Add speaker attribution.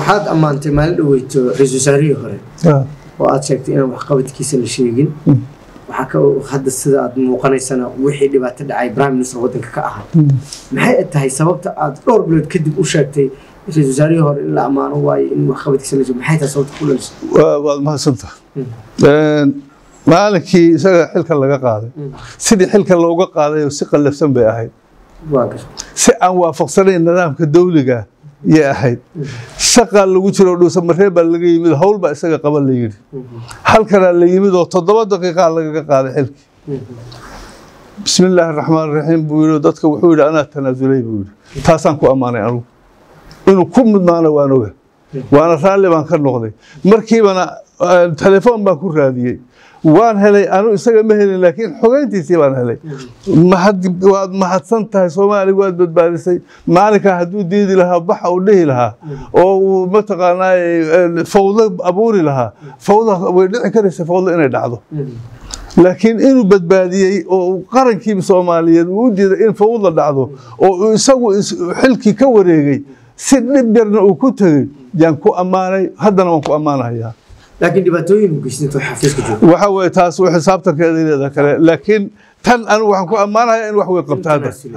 Speaker 1: waxaad ammaantay maalin dhaweyto ra'iisul wasaarihii hore oo aad sheegtay inaan waxqabadkiisa la sheegin. Waxaa ka hadda sida aad muuqanaysana wixii dhibaato dhacay prime minister waddanka ka ahaa. Maxay tahay sababta aad dhowr bilood kadib u sheegtay ra'iisul wasaarihii hore in la ammaano waayo in waxqabadkiisa la maxay tahay sababta ku dhalisay
Speaker 2: waad mahadsantaha maalinkii isaga xilka laga qaaday. Sidii xilka looga qaaday si qallafsan bay ahayd. Si aan waafaqsanayn nidaamka dawliga yay ahayd shaqaa lagu jiro dhuusamaree baa laga yimid howl baa isaga qaban la yidhi. Halkanaa la yimid oo toddoba daqiiqaa lagaga qaaday xilkii bismi illaahi raxmaan raxiim buu yidhi dadka wuxuu yidhi anaa tanaasulay buu yidhi. Taasaan ku ammaanay anugu. Inuu ku mudnaana waan oga waana raalli baan ka noqday. Markiibana telefoon baan ku raadiyey waan helay anu isaga ma helin laakiin xogeyntiisii baan helay. Waad mahadsan tahay soomaaliya waad badbaadisay. Maalinkaa hadduu diidi lahaa baxa uu dhihi lahaa oo uu mataqaanaa fawdo abuuri lahaa fawda way dhici karaysa fawdo inay dhacdo. Laakiin inuu badbaadiyey oo qarankii soomaaliyeed uu u in fawda dhacdo oo uu isagu xilkii ka wareegay si dhib yarna uu ku tegey yaan ku ammaanay haddana waan ku ammaanahayaa
Speaker 1: laakiin dhibaatooyin intuu xafiiska joogo
Speaker 2: waxa weye taas xisaabtankeeda leedaha kale laakiin tan anigu waxaan ku ammaanayaa in wax way hadda